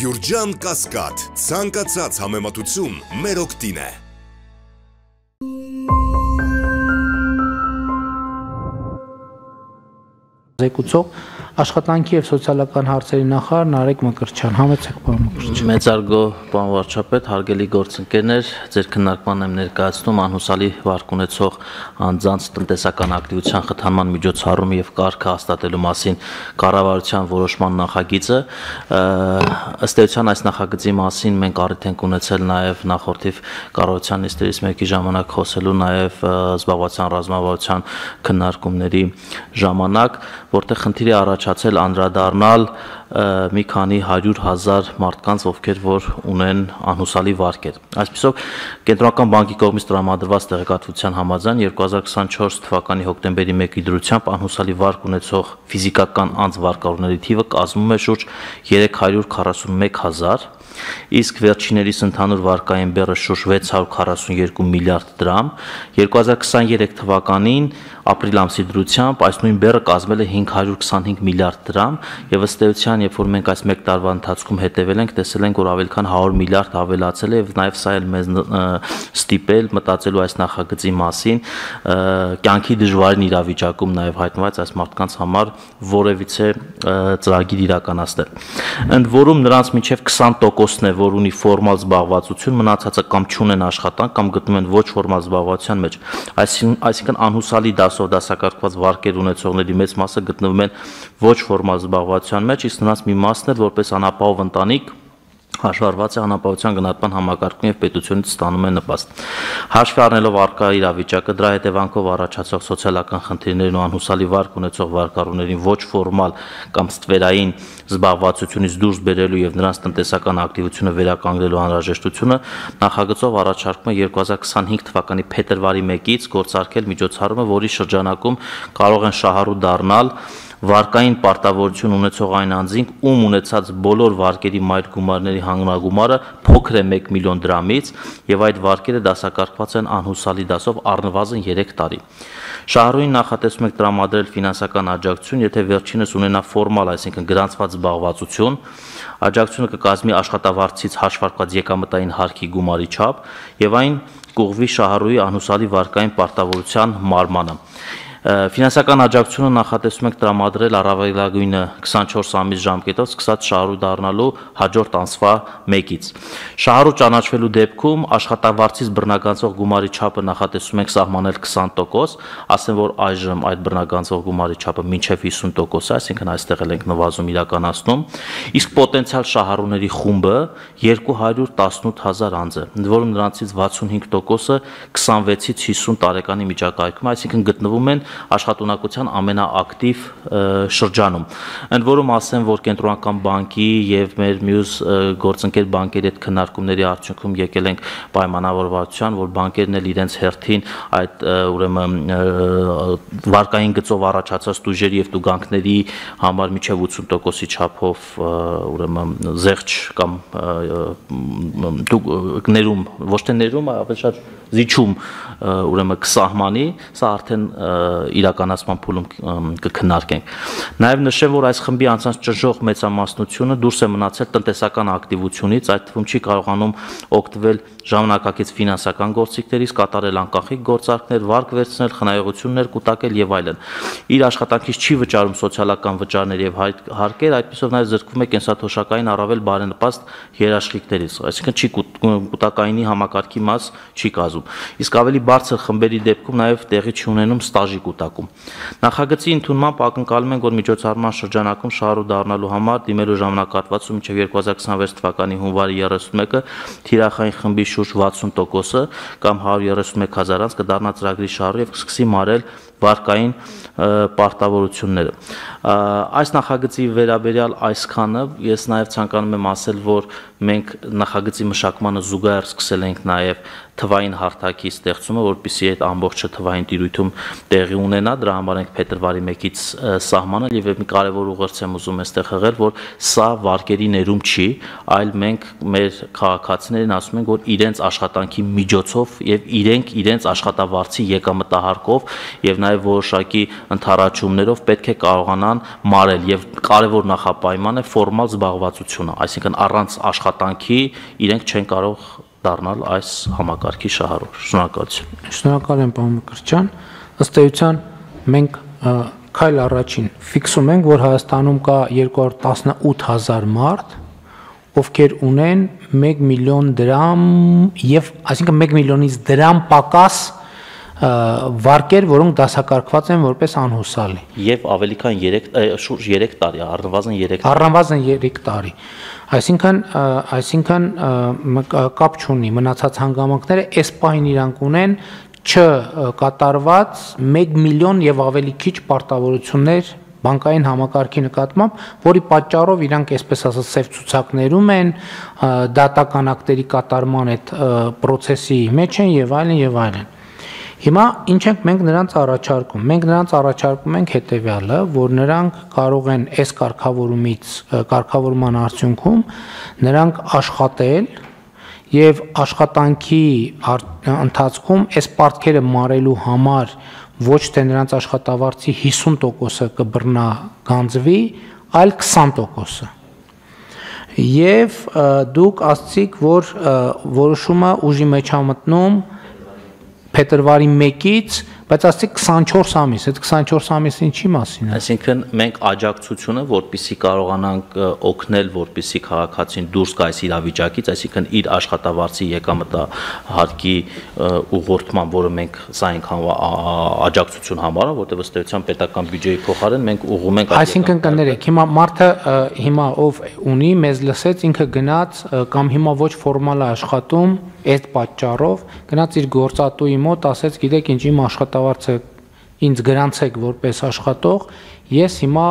Գյուրջան Կասկադ, ցանկացած համեմատություն մեր օգտին է։ Զեկուցող աշխատանքի եւ սոցիալական հարցերի նախարար Նարեկ Մկրտչյան։ Համեցեք, պարոն Մկրտչյան։ Մեծարգո պարոն վարչապետ, հարգելի գործընկերներ, ձեր քննարկման եմ ներկայացնում անհուսալի վարկ ունեցող անձանց տնտեսական ակտիվության խթանման միջոցառումը եւ կարգը հաստատելու մասին կառավարության որոշման նախագիծը։ Ըստ էության այս նախագծի մասին մենք առիթ ենք ունեցել նաեւ նախորդիվ կառավարության նիստերից մեկի ժամանակ խոսելու նաեւ զբաղվածության ռազմավարության քննարկումների ժամանակ, որտեղ խնդիրի առաջ առաջացել անդրադառնալ մի քանի 100.000 մարդկանց, ովքեր որ ունեն անհուսալի վարկեր։ Այսպեսով կենտրոնական բանկի կողմից տրամադրված տեղեկատվության համաձայն 2024 թվականի հոկտեմբերի 1-ի դրությամբ անհուսալի վարկ ունեցող ֆիզիկական անձ վարկավորների թիվը կազմում է շուրջ 341000 իսկ վերջիներիս ընդհանուր վարկային բեռը շուրջ 642 միլիարդ դրամ, 2023 թվականին ապրիլ ամսի դրությամբ այս նույն բեռը կազմել է 525 միլիարդ դրամ եւ ըստ էության, երբ որ մենք այս 1 տարվա ընթացքում հետեւել ենք, տեսել ենք, որ ավել քան 100 միլիարդ ավելացել է եւ նաեւ սա էլ մեզ ստիպել մտածելու այս նախագծի մասին, կյանքի դժվարին իրավիճակում նաեւ հայտնված այս մարդկանց համար որևիցե ծրագիր իրականացնել։ Ընդ որում նրանց միջև 20%-ն է, որ ունի ֆորմալ զբաղվածություն, մնացածը կամ չունեն աշխատանք կամ գտնվում են ոչ ֆորմալ զբաղվածության մեջ։ Այսինքն այսինքն անհուսալի դասով դասակարգված վարկեր ունեցողների մեծ մասը գտնվում են ոչ ֆորմալ զբաղվածության մեջ, իսկ նրանց մի մասն էլ որպես անապահով ընտանիք հաշվառված է անապահովության գնահատման համակարգում եւ պետությունից ստանում է նպաստ։ Հաշվի առնելով արկա իրավիճակը դրա հետևանքով առաջացող սոցիալական խնդիրներն ու անհուսալի վարկ ունեցող վարկառուներին ոչ ֆորմալ կամ ստվերային զբաղվածությունից դուրս բերելու եւ նրանց տնտեսական ակտիվությունը վերականգնելու անհրաժեշտությունը նախագծով առաջարկում է 2025 թվականի փետրվարի 1-ից գործարկել միջոցառումը, որի շրջանակում կարող են շահառու դառնալ վարկային պարտավորություն ունեցող այն անձին, ում ունեցած բոլոր վարկերի մայր գումարների հանրագումարը փոքր է 1 միլիոն դրամից եւ այդ վարկերը դասակարգված են անհուսալի դասով առնվազն 3 տարի։ Շահրույն նախատեսում եք տրամադրել ֆինանսական աջակցություն, եթե վերջինս ունենա ֆորմալ, այսինքն գրանցված զբաղվածություն, աջակցությունը կկազմի աշխատավարձից հաշվարկված եկամտային հարկի գումարի չափ եւ այն կուղվի շահառուի անհուսալի վարկային պարտավորության մարմանը։ Ֆինանսական աջակցությունը նախատեսում ենք տրամադրել առավելագույնը 24 ամիս ժամկետով սկսած շահառու դառնալու հաջորդ ամսվա 1-ից։ Շահառու ճանաչվելու դեպքում աշխատավարձից բռնականցող գումարի չափը նախատեսում ենք սահմանել 20%, ասեմ որ այժմ այդ բռնականցող գումարի չափը մինչև 50% է, այսինքն այստեղ էլ ենք նվազում իրականացնում, իսկ պոտենցիալ շահառուների խումբը 218000 անձ է, որում նրանցից 65%-ը 26-ից 50 տարեկանի միջակայքում, այսինքն գտնվում են աշխատունակության ամենաակտիվ շրջանում։ Ընդ որում ասեմ, որ կենտրոնական բանկի եւ մեր մյուս գործընկեր բանկերի հետ քննարկումների արդյունքում եկել ենք պայմանավորվածության, որ բանկերն էլ իրենց հերթին այդ ուրեմն վարկային գծով առաջացած տուժերի եւ տուգանքների համար միջև 80%-ի չափով ուրեմն զեղչ կամ ներում, ոչ թե ներում, այլ շատ զիջում ուրեմն կսահմանի, սա արդեն իրականացման փուլում կքննարկենք։ Նաև նշեմ, որ այս խմբի անձանց ճժող մեծամասնությունը դուրս է մնացել տնտեսական ակտիվությունից, այդ թվում չի կարողանում օգտվել ժամանակակից ֆինանսական գործիքներից, կատարել անկախիկ գործարքներ, վարկ վերցնել, խնայողություններ կուտակել եւ այլն։ Իր աշխատանքից չի վճարում սոցիալական վճարներ եւ հարկեր, այդպեսով նաեւ զրկվում է կենսաթոշակային առավել բարենպաստ երաշխիքներից, այսինքն չի կուտակայինի համակարգի մաս չի կազում։ Իսկ ավելի բարձր խմբերի դեպքում նաեւ տեղի չունենում ստաժի կուտակում։ Նախագծի ընդունմամբ ակնկալում են, որ միջոցառման շրջանակում շահառու դառնալու համար դիմելու ժամանակահատվածում մինչև 2026 թվականի հունվարի 31-ը թիրախային խմբի շուրջ 60%-ը կամ 131 հազար անց կդառնա ծրագրի շահառու եւ կսկսի մարել վարկային պարտավորությունները։ Այս նախագծի վերաբերյալ այսքանը ես նաև ցանկանում եմ ասել, որ մենք նախագծի մշակմանը զուգահեռ սկսել ենք նաև թվային հարթակի ստեղծումը, որպիսի այդ ամբողջը թվային տիրույթում տեղի ունենա, դրա համար ենք փետրվարի 1-ից սահմանել եւ մի կարևոր ուղերձ եմ ուզում այստեղ հղել, որ սա վարկերի ներում չի, այլ մենք մեր քաղաքացիներին ասում ենք, որ իրենց աշխատանքի միջոցով եւ իրենք իրենց աշխատավարձի եկամտահարկով եւ նաև որոշակի ընթառաջումներով պետք է կարողանան մարել եւ կարևոր նախապայման է ֆորմալ զբաղվածությունը, այսինքն առանց աշխատանքի իրենք չեն կարող դառնալ այս համակարգի շահառու։ Շնորհակալություն։ Շնորհակալ եմ պարոն Մկրտչյան։ Ըստ էության մենք քայլ առաջին ֆիքսում ենք, որ Հայաստանում կա 218000 մարդ, ովքեր ունեն 1 միլիոն դրամ եւ այսինքն 1 միլիոնից դրամ պակաս վարկեր, որոնք դասակարգված են որպես անհուսալի։ Եվ ավելի քան 3 շուրջ 3 տարի, առնվազն 3 տարի։ Առնվազն 3 տարի։ Այսինքն, այսինքն կապ չունի մնացած հանգամանքները, այս պահին իրանք ունեն չկատարված 1 միլիոն եւ ավելի քիչ պարտավորություններ բանկային համակարգի նկատմամբ, որի պատճառով իրանք այսպես ասած սև ցուցակներում են, դատական ակտերի կատարման այդ process-ի մեջ են եւ այլն եւ այլն։ Հիմա ինչ ենք մենք նրանց առաջարկում։ Մենք նրանց առաջարկում ենք հետեւյալը, որ նրանք կարող են այս կարգավորումից կարգավորման արդյունքում նրանք աշխատել եւ աշխատանքի ընթացքում այս պարտքերը մարելու համար ոչ թե նրանց աշխատավարձի 50%-ը կբռնա գանձվի, այլ 20%-ը։ Եվ դուք ասցիք, որ որոշումը ուժի մեջ համտնում փետրվարի 1-ից բայց ասի 24 ամիս, այդ 24 ամիսը ինչի մասին է։ Այսինքն մենք աջակցությունը, որպիսի կարողանանք օգնել, որպիսի քաղաքացին դուրս գա այս իրավիճակից, այսինքն իր աշխատավարձի եկամտահարկի ուղղորդման, որը մենք սա ենք աջակցություն համարում, որտեղ ըստ էության պետական բյուջեի փոխարեն մենք ուղղում ենք Այսինքն կներեք, հիմա մարդը հիմա ով ունի, մեզ լսեց, ինքը գնաց կամ հիմա ոչ ֆորմալ է աշխատում, այդ պատճառով գնաց իր գործատուի մոտ, ասեց, գիտեք, ինչ իմ աշխատա աշխատավարձը ինձ գրանցեք որպես աշխատող, ես հիմա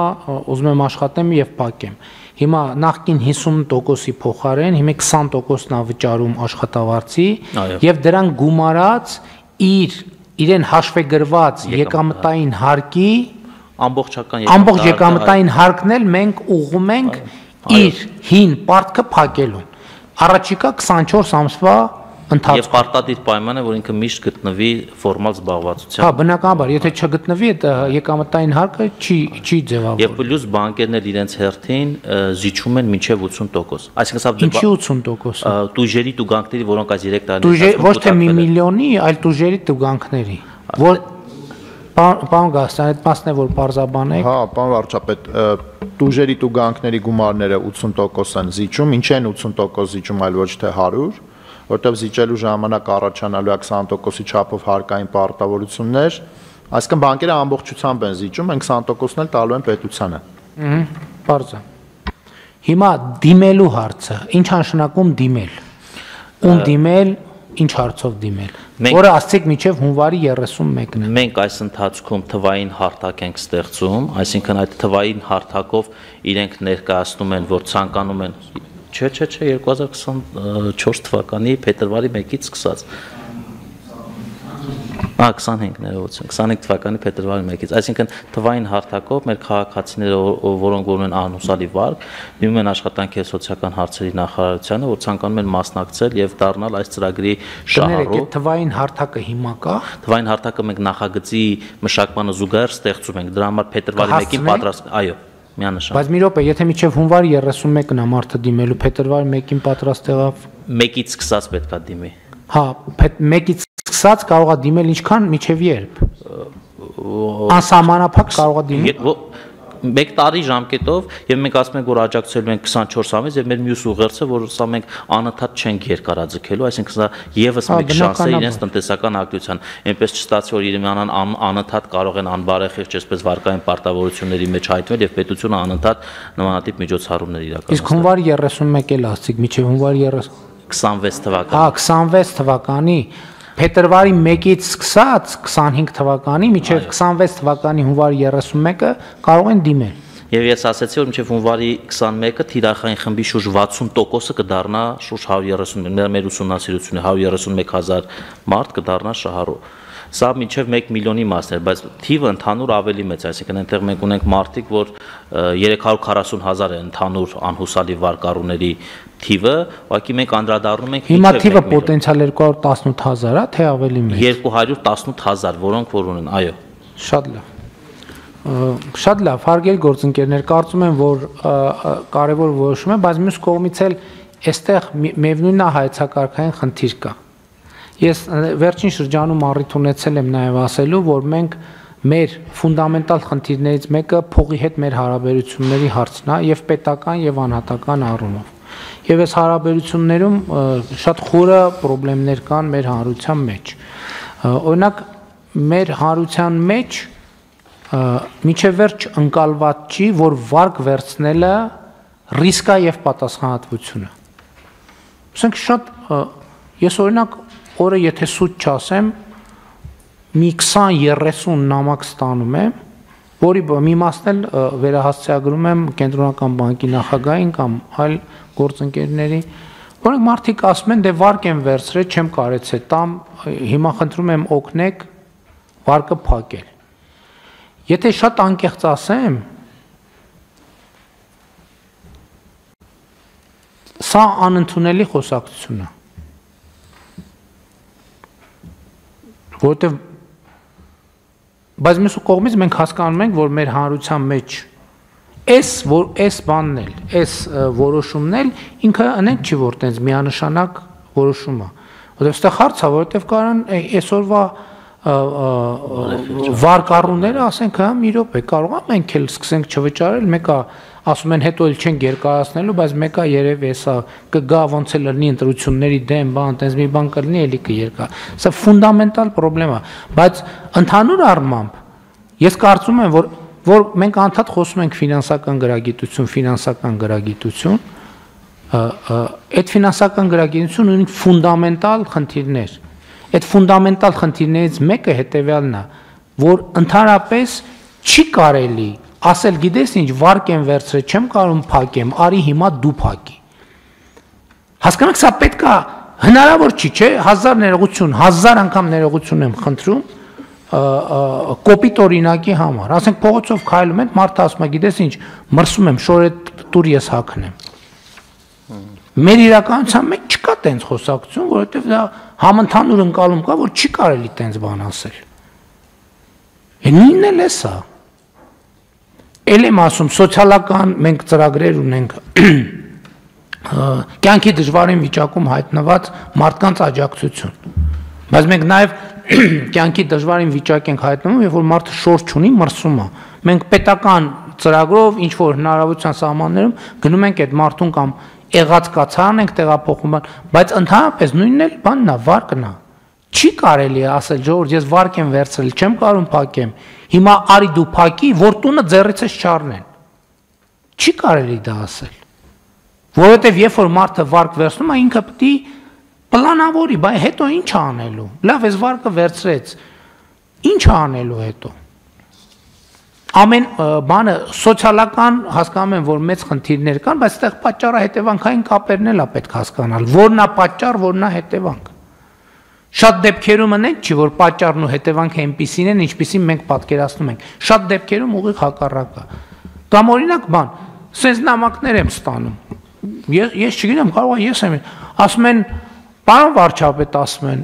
ուզում եմ աշխատեմ եւ փակեմ։ Հիմա նախքին 50%-ի փոխարեն հիմա 20%-ն է վճարում աշխատավարձի եւ դրան գումարած իր իրեն հաշվեգրված եկամտային հարկի ամբողջական ամբողջ եկամտային հարկն էլ մենք ուղում ենք իր հին պարտքը փակելուն։ Առաջիկա 24 ամսվա ընթացքում։ Եվ պարտադիր պայման է, որ ինքը միշտ գտնվի ֆորմալ զբաղվածության։ Հա, բնականաբար, եթե չգտնվի, այդ եկամտային հարկը չի չի ձևավորվում։ Եվ պլյուս բանկերն էլ իրենց հերթին զիջում են մինչև 80%։ Այսինքն սա Ինչի 80%։ Տուժերի տուգանքների, որոնք այս 3 տարի Տուժեր ոչ թե մի միլիոնի, այլ տուժերի տուգանքների։ Որ Պարոն Գաստան, այդ մասն է որ parzabanեք։ Հա, պարոն վարչապետ, տուժերի տուգանքների գումարները 80% են զիջում, ինչ են 80% զիջում, այլ ոչ թե 100 որտեղ զիջելու ժամանակ առաջանալու է 20%-ի չափով հարկային պարտավորություններ, այսինքն բանկերը ամբողջությամբ են զիջում, են 20%-ն էլ տալու են պետությանը։ Ահա, բարձա։ Հիմա դիմելու հարցը, ինչ նշանակում դիմել։ Ում դիմել, ինչ հարցով դիմել։ Որը ասցիք միջև հունվարի 31-ն է։ Մենք այս ընթացքում թվային հարթակ ենք ստեղծում, այսինքն այդ թվային հարթակով իրենք ներկայացնում են, որ ցանկանում են Չէ, չէ, չէ, 2024 թվականի փետրվարի 1-ից սկսած։ Ա 25 ներողություն 25 թվականի փետրվարի 1-ից այսինքն թվային հարթակով մեր քաղաքացիները որոնք որ ունեն անհուսալի վարկ դիմում են աշխատանքի եւ սոցիալական հարցերի նախարարությանը որ ցանկանում են մասնակցել եւ դառնալ այս ծրագրի շահառու Այդ թվային հարթակը հիմա կա? Թվային հարթակը մենք նախագծի մշակմանը զուգահեռ ստեղծում ենք դրա համար փետրվարի 1-ին պատրաստ այո միանշան։ Բայց մի րոպե, եթե միջև հունվարի 31-ն է մարդը դիմելու, փետրվարի 1-ին պատրաստ եղավ։ 1-ից սկսած պետքա դիմի։ Հա, 1-ից սկսած կարողա դիմել ինչքան միջև երբ։ Անսահմանափակ կարողա դիմել 1 տարի ժամկետով եւ մենք ասում ենք որ աջակցելու ենք 24 ամիս եւ մեր մյուս ուղերձը որ սա մենք անընդհատ չենք երկարաձգելու, այսինքն սա եւս մեկ շանս է իրենց տնտեսական ակտիվության։ Այնպես չստացի որ Երևանն անընդհատ կարող են անբարեխիղճ այսպես վարկային պարտավորությունների մեջ հայտնվել եւ պետությունը անընդհատ նմանատիպ միջոցառումներ իրականացնել։ Իսկ հունվարի 31 էլ ասցիք, միջև հունվարի 30 26 թվականի։ Հա, 26 թվականի փետրվարի 1-ից սկսած 25 թվականի մինչև 26 թվականի հունվարի 31-ը կարող են դիմել։ Եվ ես ասացի, որ մինչև հունվարի 21-ը թիրախային խմբի շուրջ 60%-ը կդառնա շուրջ 130 մեր ուսումնասիրությունը 131000 մարդ կդառնա շահառու։ Սա մինչև 1 միլիոնի մասն էր, բայց թիվը ընդհանուր ավելի մեծ, այսինքն այնտեղ մենք ունենք մարդիկ, որ 340 հազար է ընդհանուր անհուսալի վարկառուների թիվը, ուղղակի մենք անդրադառնում ենք Հիմա թիվը պոտենցիալ 218000 է, թե ավելի մեծ։ 218000, որոնք որ ունեն, այո։ Շատ լավ։ Շատ լավ, հարգելի գործընկերներ, կարծում եմ, որ կարևոր որոշում է, բայց մյուս կողմից էլ այստեղ միևնույնն է հայեցակարգային խնդիր կա։ Ես վերջին շրջանում առիթ ունեցել եմ նաև ասելու, որ մենք մեր ֆունդամենտալ խնդիրներից մեկը փողի հետ մեր հարաբերությունների հարցն է եւ պետական եւ անհատական առումով։ Եվ այս հարաբերություններում շատ խորը խնդիրներ կան մեր հանրության մեջ։ Օրինակ մեր հանրության մեջ միջև վերջ ընկալված չի, որ վարկ վերցնելը ռիսկա եւ պատասխանատվությունը։ Ասենք շատ ես օրինակ օրը եթե սուտ չասեմ, մի 20-30 նամակ ստանում եմ, որի մի մասն էլ վերահասցեագրում եմ կենտրոնական բանկի նախագահին կամ այլ գործընկերների, որոնք մարդիկ ասում են դե վարկ եմ վերցրել, չեմ կարեցել տամ, հիմա խնդրում եմ օգնեք վարկը փակել։ Եթե շատ անկեղծ ասեմ, սա անընդունելի խոսակցություն է։ Որտեվ բայց մյուս կողմից մենք հասկանում ենք, որ մեր հանրության մեջ այս որ այս բանն էլ, այս որոշումն էլ ինքը անենք չի որ տենց միանշանակ որոշում է։ Որտեվ այստեղ հարց է, որտեվ կարան այսօրվա վարկառուները ասենք հա մի րոպե կարող է մենք էլ սկսենք չվճարել մեկը ասում են հետո էլ չեն երկարացնելու բայց մեկը երևի էսա կգա ոնց էլ լինի ընտրությունների դեմ բան տես մի բան կլինի էլի կերկա սա ֆունդամենտալ խնդրեմ է բայց ընդհանուր առմամբ ես կարծում եմ որ որ մենք անդադ խոսում ենք ֆինանսական գրագիտություն ֆինանսական գրագիտություն այդ ֆինանսական գրագիտությունը ունի ֆունդամենտալ խնդիրներ Այդ ֆունդամենտալ խնդիրներից մեկը հետեւյալն է, որ ընդհանրապես չի կարելի ասել, գիտես ինչ, վարկ եմ վերցրել, չեմ կարող փակեմ, արի հիմա դու փակի։ Հասկանաք, սա պետքա հնարավոր չի, չէ՞, հազար ներողություն, հազար անգամ ներողություն եմ խնդրում կոպիտ օրինակի համար։ Ասենք փողոցով քայլում ենք, մարդը ասում է, գիտես ինչ, մրսում եմ, շորե տուր ես հակնեմ։ Մեր իրականության մեջ չկա տենց խոսակցություն, որովհետև դա համընդհանուր ընկալում կա, որ չի կարելի տենց բան ասել։ Նույնն էլ է սա։ Էլ եմ ասում, սոցիալական մենք ծրագրեր ունենք կյանքի դժվարին վիճակում հայտնված մարդկանց աջակցություն։ Բայց մենք նաև կյանքի դժվարին վիճակ ենք հայտնվում, երբ որ մարդը շորջ ունի, մրսում է։ Մենք պետական ծրագրով ինչ որ հնարավորության սահմաններում գնում ենք այդ մարդուն կամ եղած կացարան ենք տեղափոխում, բայց ընդհանրապես նույնն էլ բանն է, վարկն է։ Չի կարելի ասել, ժողովուրդ, ես վարկ եմ վերցրել, չեմ կարող փակեմ։ Հիմա արի դու փակի, որ տունը ձեռիցս չառնեն։ Չի կարելի դա ասել։ Որովհետև երբ որ մարդը վարկ վերցնում է, ինքը պետք է պլանավորի, բայց հետո ինչ անելու։ Լավ, ես վարկը վերցրեց։ Ինչ անելու հետո ամեն բանը սոցիալական հասկանում եմ որ մեծ խնդիրներ կան, բայց այդտեղ պատճառը հետևանքային կապերն էլ է պետք հասկանալ։ Որն է պատճառ, որն է հետևանք։ Շատ դեպքերում ընենք չի որ պատճառն ու հետևանքը այնպեսին են, ինչպեսին մենք պատկերացնում ենք։ Շատ դեպքերում ուղիղ հակառակը։ Կամ օրինակ բան, սենց նամակներ եմ ստանում։ Ես ես չգիտեմ, կարող է ես եմ ասում են, պարոն վարչապետ ասում են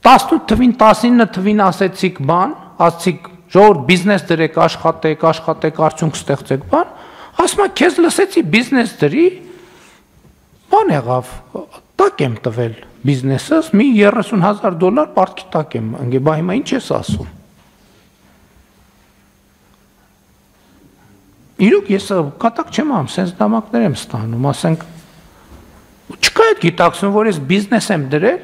18 թվին 19 թվին ասեցիք բան, ասցիք ժողովուրդ բիզնես դրեք, աշխատեք, աշխատեք, արդյունք ստեղծեք, բան, ասում եմ, քեզ լսեցի բիզնես դրի, բան եղավ, տակ եմ տվել բիզնեսս, մի 30000 դոլար պարտքի տակ եմ ընկե, բա հիմա ինչ ես ասում։ Իրոք ես կատակ չեմ ամ, սենց դամակներ եմ ստանում, ասենք չկա այդ գիտակցություն, որ ես բիզնես եմ դրել,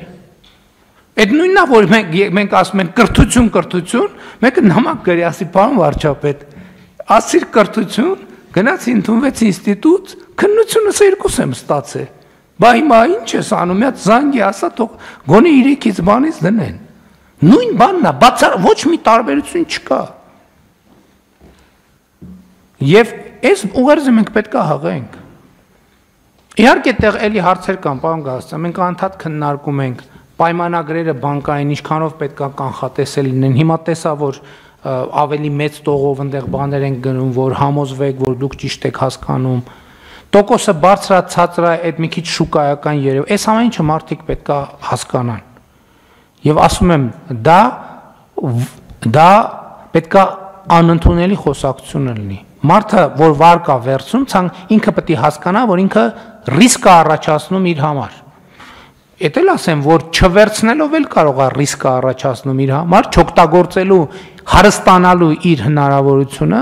Այդ նույնն է, որ մենք մենք ասում ենք կրթություն, կրթություն, մեկը նամակ գրի, ասի, պարոն վարչապետ, ասիր կրթություն, գնացի ընդունվեց ինստիտուտ, քննությունս երկուս եմ ստացել։ Բա հիմա ինչ ես անում, մի հատ զանգի ասա, թող գոնե 3-ից բանից դնեն։ Նույն բանն է, բացար ոչ մի տարբերություն չկա։ Եվ այս ուղերձը մենք պետք է հաղենք։ Իհարկե, տեղ էլի հարցեր կան, պարոն Գաստ, մենք անդադ քննարկում ենք պայմանագրերը բանկային ինչքանով պետքա կանխատեսել լինեն։ Հիմա տեսա, որ ավելի մեծ տողով այնտեղ բաներ են գնում, որ համոզվեք, որ դուք ճիշտ եք հասկանում։ Տոկոսը բարձրա ցածրա այդ մի քիչ շուկայական երև։ Այս ամեն ինչը մարդիկ պետքա հասկանան։ Եվ ասում եմ, դա դա պետքա անընդունելի խոսակցություն լինի։ Մարդը, որ վար կա վերցում, ցան ինքը պետք է հասկանա, որ ինքը ռիսկ է առաջացնում իր համար։ Էդ էլ ասեմ, որ չվերցնելով էլ կարող է ռիսկ առաջացնում իր համար, չօգտագործելու հարստանալու իր հնարավորությունը,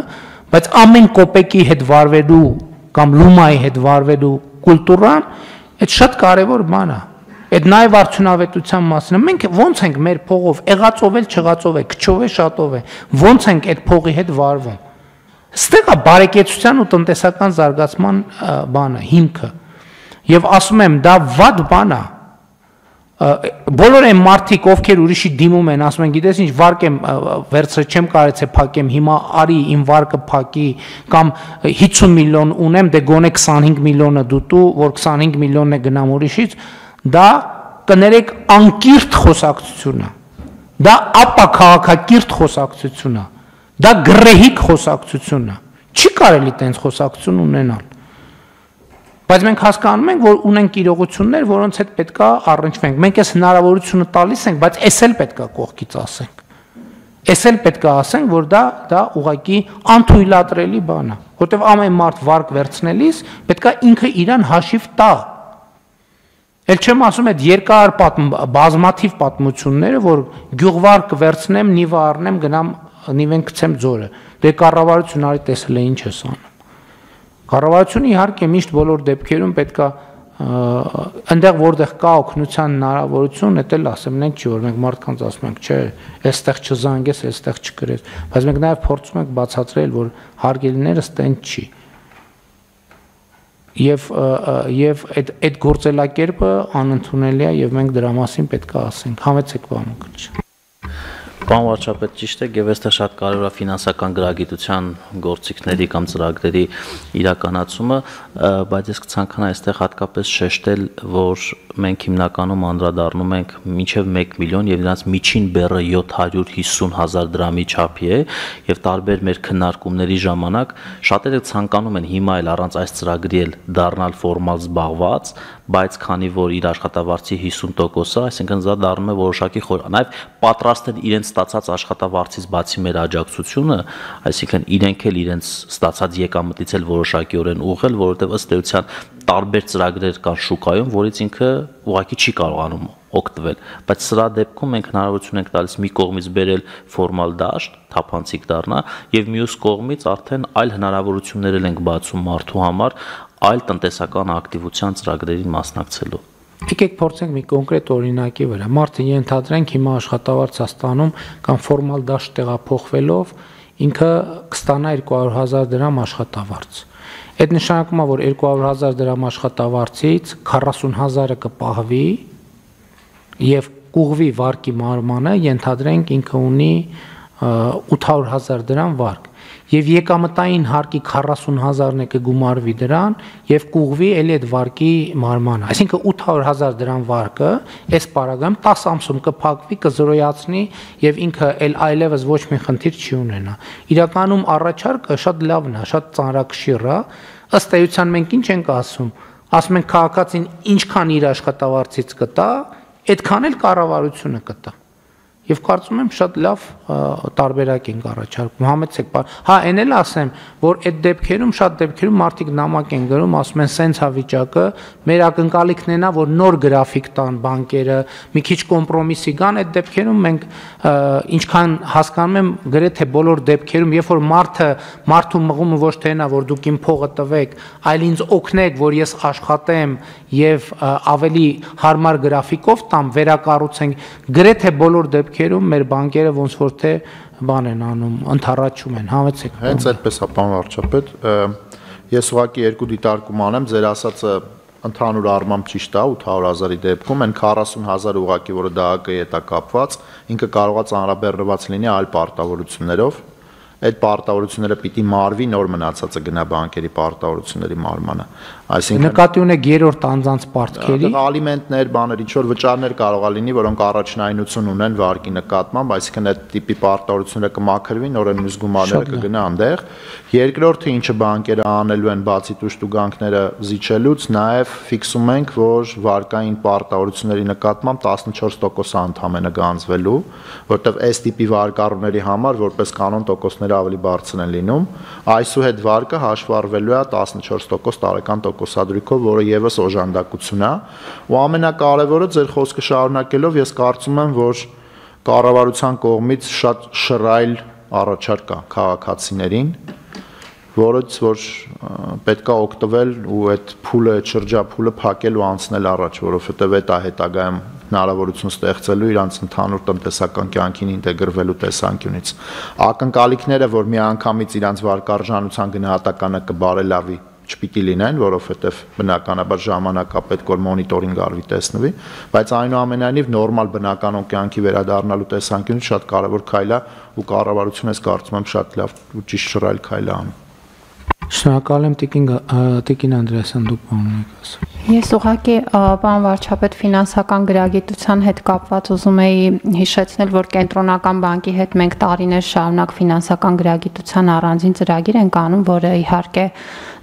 բայց ամեն կոպեկի հետ վարվելու կամ լումայի հետ վարվելու կուլտուրան այդ շատ կարևոր բան է։ Այդ նաև արդյունավետության մասն է։ Մենք ո՞նց ենք մեր փողով, եղածով էլ, չեղածով է, քչով է, շատով է, ո՞նց ենք այդ փողի հետ վարվում։ Ստեղ է բարեկեցության ու տնտեսական զարգացման բանը, հիմքը։ Եվ ասում եմ, դա վատ բան է, բոլոր այն մարդիկ, ովքեր ուրիշի դիմում են, ասում են, գիտես ինչ, վարկ եմ վերցրել, չեմ կարեցե փակեմ, հիմա արի իմ վարկը փակի կամ 50 միլիոն ունեմ, դե գոնե 25 միլիոնը դուտու, որ 25 միլիոնն է գնամ ուրիշից, դա կներեք անկիրթ խոսակցություն է։ Դա ապա քաղաքակիրթ խոսակցություն է։ Դա գրեհիկ խոսակցություն է։ Չի կարելի տենց խոսակցություն ունենալ։ Բայց մենք հասկանում ենք, որ ունենք իրողություններ, որոնց հետ պետքա առնչվենք։ Մենք այս հնարավորությունը տալիս ենք, բայց էս էլ պետքա կողքից ասենք։ Էս էլ պետքա ասենք, որ դա դա ուղակի անթույլատրելի բան է, որտեվ ամեն մարդ վարկ վերցնելիս պետքա ինքը իրան հաշիվ տա։ Էլ չեմ ասում այդ երկար պատմ, բազմաթիվ պատմությունները, որ գյուղվարկ վերցնեմ, նիվը առնեմ, գնամ նիվեն գցեմ ձորը։ Դե կառավարություն արի տեսել է ինչ է սանում։ Կառավարությունը իհարկե միշտ բոլոր դեպքերում պետքա այնտեղ որտեղ կա օգնության հնարավորություն, դա էլ ասեմ, նենք չի որ մենք մարդկանց ասում ենք, չէ, այստեղ չզանգես, այստեղ չկրես, բայց մենք նաև փորձում ենք բացատրել, որ հարգելիներս տենց չի։ Եվ եւ այդ այդ գործելակերպը անընդունելի է եւ մենք դրա մասին պետք է ասենք։ Համեցեք բանը քիչ։ Պարոն վարչապետ, ճիշտ է, այստեղ շատ կարևոր է ֆինանսական գրագիտության գործիքների կամ ծրագրերի իրականացումը, բայց ես կցանկանայի այստեղ հատկապես շեշտել, որ մենք հիմնականում անդրադառնում ենք մինչև 1 միլիոն եւ նրանց միջին բեռը 750 հազար դրամի չափի է եւ տարբեր մեր քննարկումների ժամանակ շատերը ցանկանում են հիմա էլ առանց այս ծրագրի էլ դառնալ ֆորմալ զբաղված, բայց քանի որ իր աշխատավարձի 50%-ը, այսինքն դա դառնում է որոշակի խոր, նաև պատրաստ են իրենց ստացած աշխատավարձից բացի մեր աջակցությունը, այսինքն իրենք էլ իրենց ստացած եկամտից էլ որոշակիորեն ուղղել, որովհետև ըստ էության տարբեր ծրագրեր կան շուկայում, որից ինքը ուղղակի չի կարողանում օգտվել, բայց սրա դեպքում մենք հնարավորություն ենք տալիս մի կողմից բերել ֆորմալ դաշտ, թափանցիկ դառնա, եւ մյուս կողմից արդեն այլ հնարավորություններ ենք բացում մարդու համար այլ տնտեսական ակտիվության ծրագրերին մասնակցելու։ Եկեք փորձենք մի կոնկրետ օրինակի վրա։ Մարդը ենթադրենք հիմա աշխատավարձ է ստանում կամ ֆորմալ դաշտ տեղափոխվելով ինքը կստանա 200.000 դրամ աշխատավարձ։ Այդ նշանակում է, որ 200.000 դրամ աշխատավարձից 40.000-ը կպահվի եւ կուղվի վարկի մարմանը, ենթադրենք ինքը ունի 800.000 դրամ վարկ եւ եկամտային հարկի 40000-ն է կգումարվի դրան եւ կուղվի էլի այդ վարկի մարմանը այսինքն 800000 դրամ վարկը այս պարագայում 10 ամսում կփակվի կզրոյացնի եւ ինքը էլ այլևս ոչ մի խնդիր չի ունենա իրականում առաջարկը շատ լավն է շատ ծանրակշիռ է ըստ էության մենք ինչ ենք ասում ասում ենք քաղաքացին ինչքան իր աշխատավարձից կտա այդքան էլ կառավարությունը կտա Եվ կարծում եմ շատ լավ տարբերակ ենք առաջարկում։ Համեցեք, հա, այն էլ ասեմ, որ այդ դեպքերում շատ դեպքերում մարդիկ նամակ են գրում, ասում են սենց հա վիճակը, մեր ակնկալիքն է նա, որ նոր գրաֆիկ տան բանկերը, մի քիչ կոմպրոմիսի գան, այդ դեպքերում մենք ինչքան հասկանում եմ, գրեթե բոլոր դեպքերում, երբ որ մարդը մարդու մղումը ոչ թե նա, որ դուք իմ փողը տվեք, այլ ինձ օգնեք, որ ես աշխատեմ եւ ավելի հարմար գրաֆիկով տամ, վերակառուցենք, գրեթե բոլոր դեպքերում դեպքերում մեր բանկերը ոնց որ թե բան են անում, ընթառաջում են, համեցեք։ Հենց այդպես է, պարոն վարչապետ, ես ուղղակի երկու դիտարկում անեմ, ձեր ասածը ընդհանուր առմամբ ճիշտ է 800.000-ի դեպքում այն 40.000 ուղակի, որը ԴԱԿ-ի հետ է կապված, ինքը կարող է ծանրաբեռնված լինի այլ պարտավորություններով, այդ պարտավորությունները պիտի մարվի նոր մնացածը գնա բանկերի պարտավորությունների մարմանը այսինքն նկատի ունեք երրորդ անձանց պարտքերի? Ալիմենտներ, բաներ, ինչ որ վճարներ կարող է լինի, որոնք առաջնայնություն ունեն վարկի նկատմամբ, այսինքն այդ տիպի պարտավորությունները կմաքրվի, նորեն մյուս գումարները կգնա այնտեղ։ Երկրորդը ինչը բանկերը անելու են բացի տուշտուգանքները զիջելուց, նաև ֆիքսում ենք, որ վարկային պարտավորությունների նկատմամբ 14% անդամենը գանձվելու, որտեղ այս տիպի վարկառուների համար որպես կանոն տոկոսները ավելի բարձր են լինում, այսուհետ վարկը հաշվառվելու է 14% տարեկան տոկոսադրույքով, որը եւս օժանդակություն է, ու ամենակարևորը ձեր խոսքը շարունակելով ես կարծում եմ, որ կառավարության կողմից շատ շռայլ առաջարկ կա քաղաքացիներին, որից որ պետքա օգտվել ու այդ փուլը, շրջափուլը փակել ու անցնել առաջ, որովհետև այդ է հետագայում հնարավորություն ստեղծելու իրանց ընդհանուր տնտեսական կյանքին ինտեգրվելու տեսանկյունից։ Ակնկալիքները, որ մի անգամից իրանց վարկարժանության գնահատականը կբարելավի չպիտի լինեն, որովհետև բնականաբար ժամանակա պետք որ մոնիտորինգ արվի տեսնվի, բայց այնուամենայնիվ նորմալ բնականոն կյանքի վերադառնալու տեսանկյունից շատ կարևոր քայլ է ու կառավարությունը ես կարծում եմ շատ լավ ու ճիշտ շռայլ քայլ է անում։ Շնորհակալ եմ Տիկին Տիկին Անդրեասյան դուք բան ունեք ասում։ Ես ուղղակի պարոն վարչապետ ֆինանսական գրագիտության հետ կապված ուզում էի հիշեցնել, որ կենտրոնական բանկի հետ մենք տարիներ շարունակ ֆինանսական գրագիտության առանձին ծրագիր ենք անում, որը իհարկե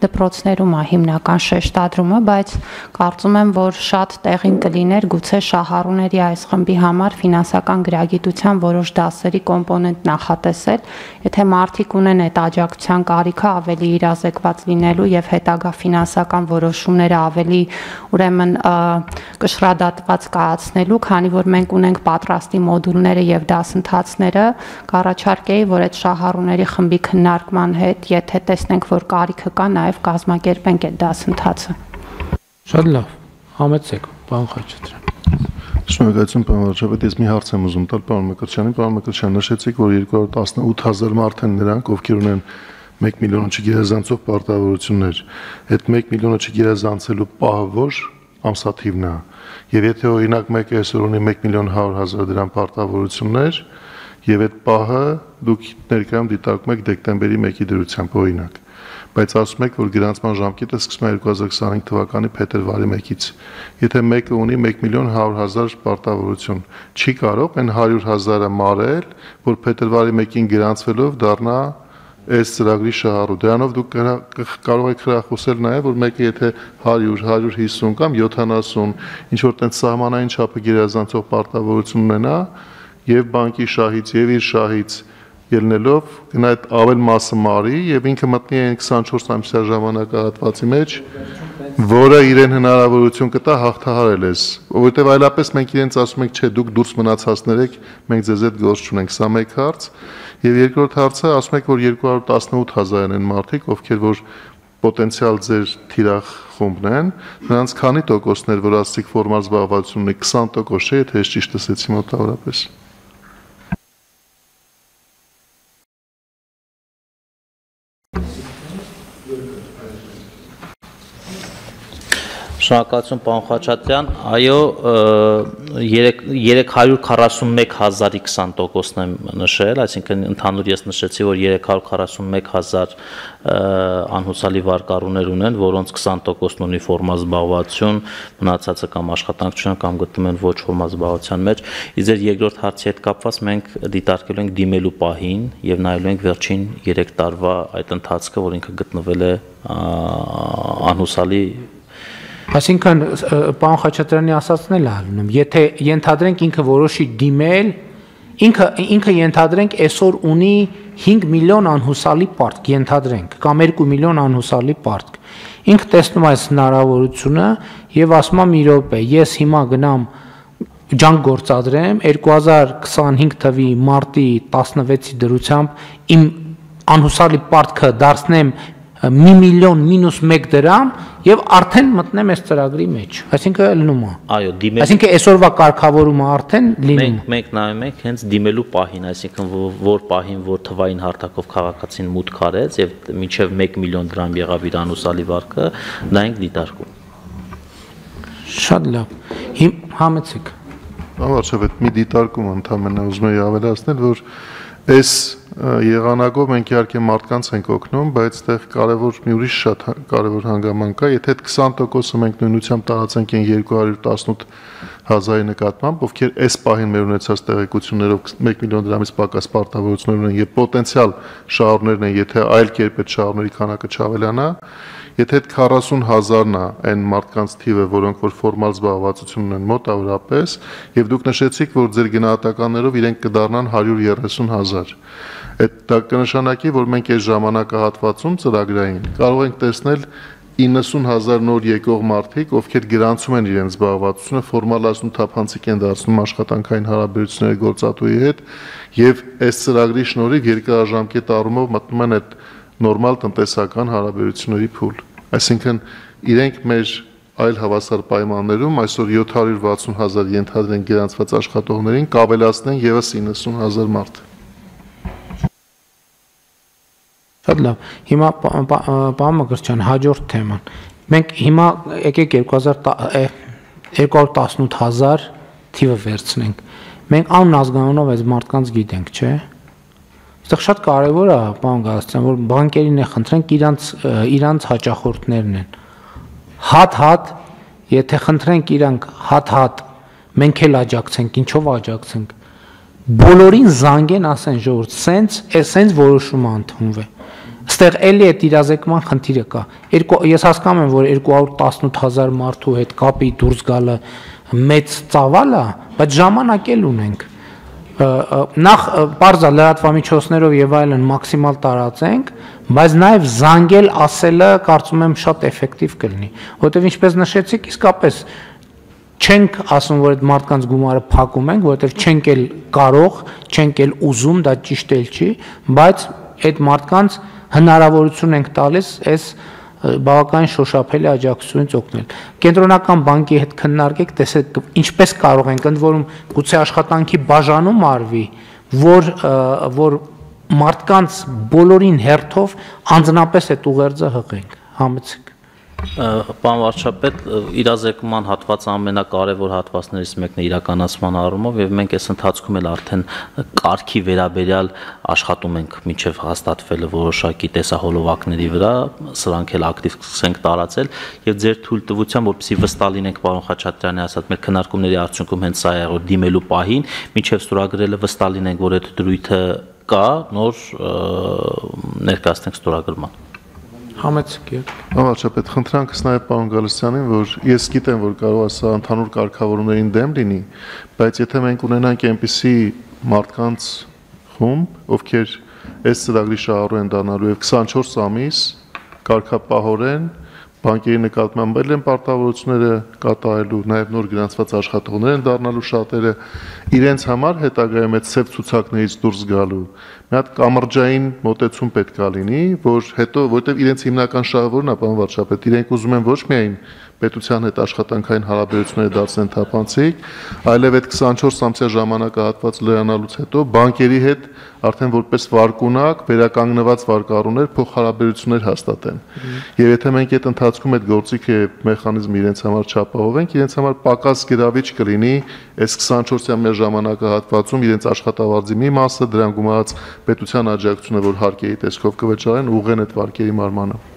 դպրոցներում է հիմնական շեշտադրումը, բայց կարծում եմ, որ շատ տեղին կլիներ գուցե շահառուների այս խմբի համար ֆինանսական գրագիտության որոշ դասերի կոմպոնենտ նախատեսել, եթե մարդիկ ունեն այդ աջակցության կարիքը ավելի իրազեկված լինելու եւ հետագա ֆինանսական որոշումները ավելի ուրեմն կշռադատված կայացնելու, քանի որ մենք ունենք պատրաստի մոդուլները եւ դասընթացները, կառաջարկեի, որ այդ շահառուների խմբի քննարկման հետ, եթե տեսնենք, որ կարիքը կա, նաեւ կազմակերպենք այդ դասընթացը։ Շատ լավ։ Համեցեք, պարոն Խաչատրյան։ Շնորհակալություն պարոն վարչապետ, ես մի հարց եմ ուզում տալ պարոն Մկրտչյանին։ Պարոն Մկրտչյան, նշեցիք, որ 218000 մարդ են նրանք, ովքեր ունեն 1 միլիոնը չգերազանցող պարտավորություններ։ Այդ 1 միլիոնը չգերազանցելու պահը որ ամսաթիվն է։ Եվ եթե օրինակ մեկը այսօր ունի 1 միլիոն 100 հազար դրամ պարտավորություններ, եւ այդ պահը դուք ներկայում դիտարկում եք դեկտեմբերի 1-ի դրությամբ օրինակ բայց ասում եք, որ գրանցման ժամկետը սկսվում է 2025 թվականի փետրվարի 1-ից։ Եթե մեկը ունի 1 միլիոն 100 հազար պարտավորություն, չի կարող այն 100 հազարը մարել, որ փետրվարի 1-ին գրանցվելով դառնա այս ծրագրի շահառու։ Դրանով դուք կարող եք խրախուսել նաև, որ մեկը եթե 100, 150 կամ 70 ինչ որ տենց սահմանային չափը գերազանցող պարտավորություն ունենա եւ բանկի շահից եւ իր շահից ելնելով գնա այդ ավել մասը մարի եւ ինքը մտնի այն 24 ամսյա ժամանակահատվածի մեջ որը իրեն հնարավորություն կտա հաղթահարել ես որովհետեւ այլապես մենք իրենց ասում ենք չէ դուք դուրս մնացածներեք մենք ձեզ այդ գործ չունենք սա մեկ հարց Եվ երկրորդ հարցը ասում եք, որ 218000 են մարդիկ, ովքեր որ պոտենցիալ ձեր թիրախ խումբն են, նրանց քանի տոկոսներ, որ ասցիք ֆորմալ զբաղվածություն ունի 20% չէ, եթե ես ճիշտ ասեցի մոտավորապես։ Շնորհակալություն պարոն Խաչատրյան։ Այո, 341000-ի 20%-ն եմ նշել, այսինքն ընդհանուր ես նշեցի, որ 341000 անհուսալի վարկառուներ ունեն, որոնց 20%-ն ունի ֆորմալ զբաղվածություն, մնացածը կամ աշխատանք չունեն կամ գտնում են ոչ ֆորմալ զբաղվածության մեջ։ Իսկ ձեր երկրորդ հարցի հետ կապված մենք դիտարկելու ենք դիմելու պահին եւ նայելու ենք վերջին 3 տարվա այդ ընթացքը, որ ինքը գտնվել է անհուսալի Այսինքն պարոն Խաչատրյանի ասածն էլ ալնում, եթե ենթադրենք ինքը որոշի դիմել, ինքը ինքը ենթադրենք այսօր ունի 5 միլիոն անհուսալի պարտք, ենթադրենք, կամ 2 միլիոն անհուսալի պարտք։ Ինքը տեսնում այս հնարավորությունը եւ ասում է՝ «Մի րոպե, ես հիմա գնամ ջանք գործադրեմ 2025 թվի մարտի 16-ի դրությամբ իմ անհուսալի պարտքը դարձնեմ մի միլիոն մինուս 1 դրամ եւ արդեն մտնեմ այս ծրագրի մեջ։ Այսինքն լինում է։ Այո, դիմել։ Այսինքն այսօրվա կարգավորումը արդեն լինում։ Մենք մենք նայում ենք հենց դիմելու պահին, այսինքն որ պահին, որ թվային հարթակով քաղաքացին մուտք արեց եւ մինչեւ 1 միլիոն դրամ եղավ իր անուսալի վարկը, դա ենք դիտարկում։ Շատ լավ։ Հիմ համեցեք։ Բավարարչապետ մի դիտարկում ընդհանրապես ուզում եի ավելացնել, որ այս եղանակով մենք իհարկե մարդկանց ենք օգնում, բայց այդտեղ կարևոր մի ուրիշ շատ կարևոր հանգաման կա, եթե այդ 20%-ը մենք նույնությամբ տարածենք այն 218 հազարի նկատմամբ, ովքեր այս պահին մեր ունեցած տեղեկություններով 1 միլիոն դրամից պակաս պարտավորություններ ունեն եւ պոտենցիալ շահառուներն են, եթե այլ կերպ այդ շահառուների քանակը չավելանա, Եթե այդ 40 հազարն է այն մարդկանց թիվը, որոնք որ ֆորմալ զբաղվածություն ունեն մոտավորապես, եւ դուք նշեցիք, որ ձեր գնահատականներով իրենք կդառնան 130 հազար։ Այդ դա կնշանակի, որ մենք այս ժամանակահատվածում ծրագրային կարող ենք տեսնել 90 հազար նոր եկող մարդիկ, ովքեր գրանցում են իրենց զբաղվածությունը, ֆորմալացնում թափանցիկ են դարձնում աշխատանքային հարաբերությունների գործատուի հետ եւ այս ծրագրի շնորհիվ երկարաժամկետ առումով մտնում են այդ նորմալ տնտեսական հարաբերությունների փուլ։ Այսինքն իրենք մեր այլ հավասար պայմաններում այսօր 760 հազար ենթադրեն գրանցված աշխատողներին կավելացնեն եւս 90 հազար մարդ։ Շատ լավ։ Հիմա պարոն Մկրտչյան, հաջորդ թեման։ Մենք հիմա եկեք 218000 թիվը վերցնենք։ Մենք անուն ազգանունով այս մարդկանց գիտենք, չէ՞։ Այստեղ շատ կարևոր է, պարոն Գալստյան, որ բանկերին է խնդրենք իրանց իրանց հաճախորդներն են։ Հատ-հատ, եթե խնդրենք իրանք հատ-հատ, մենք էլ աջակցենք, ինչով աջակցենք։ Բոլորին զանգեն, ասեն ժողովուրդ, սենց, սենց որոշումը ընդունվի։ Այստեղ էլի այդ իրազեկման խնդիրը կա։ Երկու ես հասկանում եմ, որ 218000 մարդու հետ կապի դուրս գալը մեծ ծավալ է, բայց ժամանակ էլ ունենք նախ parza լրատվամիջոցներով եւ այլն մաքսիմալ տարածենք, բայց նաեւ զանգել ասելը կարծում եմ շատ էֆեկտիվ կլինի, որովհետեւ ինչպես նշեցիք, իսկապես չենք ասում, որ այդ մարդկանց գումարը փակում ենք, որովհետեւ չենք էլ կարող, չենք էլ ուզում, դա ճիշտ էլ չի, բայց այդ մարդկանց հնարավորություն ենք տալիս այս բավական շոշափելի աջակցությունից օգնել։ Կենտրոնական բանկի հետ քննարկեք, տեսեք ինչպես կարող ենք ընդ որում գուցե աշխատանքի բաժանում արվի, որ որ մարդկանց բոլորին հերթով անձնապես այդ ուղերձը հղենք։ Համեցեք Պարոն վարչապետ, իրազեկման հատվածը ամենակարևոր հատվածներից մեկն է իրականացման առումով եւ մենք այս ընթացքում էլ արդեն կարգի վերաբերյալ աշխատում ենք միջև հաստատվելը որոշակի տեսահոլովակների վրա, սրանք էլ ակտիվ սկսենք տարածել եւ ձեր թույլտվությամբ, որպեսզի վստահ լինենք պարոն Խաչատրյանի ասած մեր քննարկումների արդյունքում հենց սա է որ դիմելու պահին, միջև ստորագրելը վստահ լինենք, որ այդ դրույթը կա, նոր ներկայացնենք ստորագրման։ Համեցեք եք։ Ավարչապետ, խնդրանքս նաև պարոն Գալստյանին, որ ես գիտեմ, որ կարող է սա ընդհանուր կարգավորումներին դեմ լինի, բայց եթե մենք ունենանք այնպիսի մարդկանց խումբ, ովքեր այս ծրագրի շահառու են դառնալու եւ 24 ամիս կարգապահորեն բանկերի նկատմամբ էլ են պարտավորությունները կատարելու, նաև նոր գրանցված աշխատողներ են դառնալու շատերը իրենց համար հետագայում այդ ծև ցուցակներից դուրս գալու մի հատ կամրջային մոտեցում պետք է լինի, որ հետո, որտեվ իրենց հիմնական շահավորն է, պարոն վարչապետ, իրենք ուզում են ոչ միայն պետության հետ աշխատանքային հարաբերությունները դարձնեն թափանցիկ, այլև այդ 24 ամսյա ժամանակահատված լրանալուց հետո բանկերի հետ արդեն որպես վարկունակ վերականգնված վարկառուներ փոխհարաբերություններ հաստատեն։ Եվ եթե մենք այդ ընթացքում այդ գործիքը մեխանիզմը իրենց համար չապահովենք, իրենց համար պակաս գրավիչ կլինի այս 24-ամյա ժամանակահատվածում իրենց աշխատավարձի մի մասը դրան գումարած պետության աջակցությունը, որ հարկերի տեսքով կվճարեն, ուղղեն այդ վարկերի մարմանը։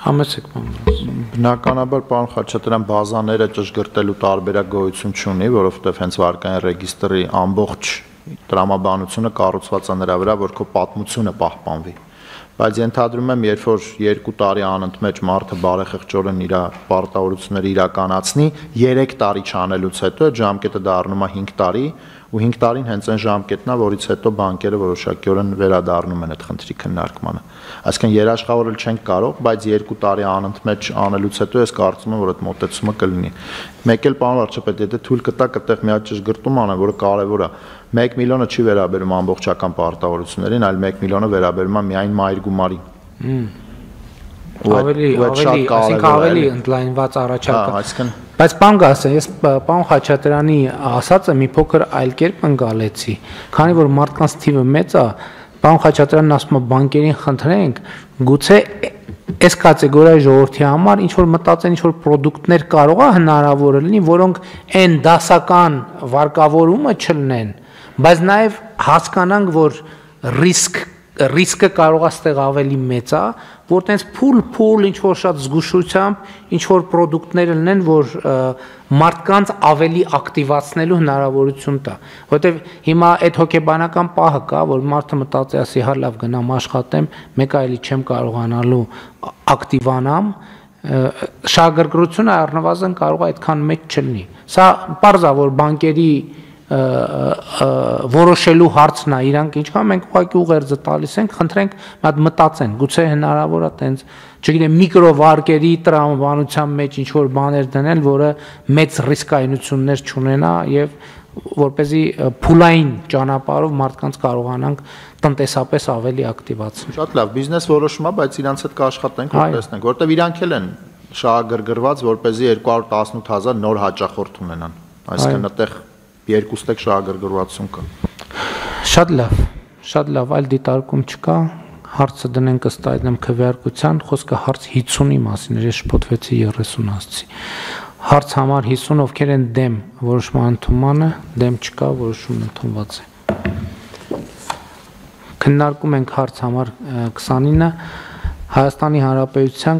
Համեցեք բանս։ Բնականաբար պարոն Խաչատրյան բազաները ճշգրտելու տարբերակ գոյություն չունի, որովհետև հենց վարկային ռեգիստրի ամբողջ տրամաբանությունը կառուցված է նրա վրա, որ քո պատմությունը պահպանվի բայց ենթադրում եմ, երբ որ 2 տարի անընդմեջ մարդը բարեխղճորեն իր պարտավորությունները իրականացնի, 3 տարի չանելուց հետո ժամկետը դառնում է 5 տարի, ու 5 տարին հենց այն ժամկետն է, որից հետո բանկերը որոշակիորեն վերադառնում են այդ խնդրի քննարկմանը։ Այսինքն երաշխավորել չենք կարող, բայց 2 տարի անընդմեջ անելուց հետո ես կարծում եմ, որ այդ մոտեցումը կլինի։ Մեկ էլ պարոն վարչապետ, եթե թույլ կտա կտեղ մի հատ ճշգրտում անեմ, որը կարևոր է։ 1 միլիոնը չի վերաբերում ամբողջական պարտավորություններին, այլ 1 միլիոնը վերաբերում է միայն մայր գումարին ավելի ավելի այսինքն ավելի ընդլայնված առաջարկը։ Հա, այսինքն Բայց բան գասը, ես պարոն Խաչատրյանի ասածը մի փոքր այլ կերպ ընկալեցի, քանի որ մարդկանց թիվը մեծ է, պարոն Խաչատրյանն ասում է բանկերին խնդրենք, գուցե այս կատեգորիայի ժողովրդի համար ինչ որ մտածեն ինչ որ ապրանքներ կարող է հնարավոր լինի, որոնք այն դասական վարկավորումը չլինեն, բայց նաև հասկանանք, որ ռիսկ ռիսկը կարող է ստեղ ավելի մեծ է, որ տենց փուլ փուլ ինչ որ շատ զգուշությամբ ինչ որ ապրանքներ լինեն, որ մարդկանց ավելի ակտիվացնելու հնարավորություն տա, որովհետև հիմա այդ հոգեբանական պահը կա, որ մարդը մտածի, ասի հա լավ գնամ աշխատեմ, մեկ այլի չեմ կարողանալու ակտիվանամ, շահագրգռությունը առնվազն կարող է այդքան մեծ չլինի։ Սա parza որ բանկերի որոշելու հարցն է, իրանք ինչքան մենք ուղղակի ուղերձը տալիս ենք, խնդրենք մատ մտածեն, գուցե հնարավոր է տենց, չգիտեմ, միկրովարկերի տրամաբանության մեջ ինչ որ բաներ դնել, որը մեծ ռիսկայնություններ չունենա եւ որ เป զի փուլային ճանապարհով մարդկանց կարողանանք տնտեսապես ավելի ակտիվացնել։ Շատ լավ, բիզնես որոշում է, բայց իրանց հետ կաշխատենք, որ տեսնենք, որտեվ իրանք էլ են շահագրգռված, որ เป զի 218000 նոր հաճախորդ ունենան։ Այսինքն այդտեղ երկուստեք շահագրգռվածություն կա։ Շատ լավ, շատ լավ, այլ դիտարկում չկա հարցը դնենք ըստ այդեմ քվեարկության, խոսքը հարց 50-ի մասին էր, ես շփոթվեցի 30 ասցի։ Հարց համար 50 ովքեր են դեմ որոշման ընդունմանը, դեմ չկա, որոշումն ընդունված է։ Քննարկում ենք հարց համար 29 Հայաստանի Հանրապետության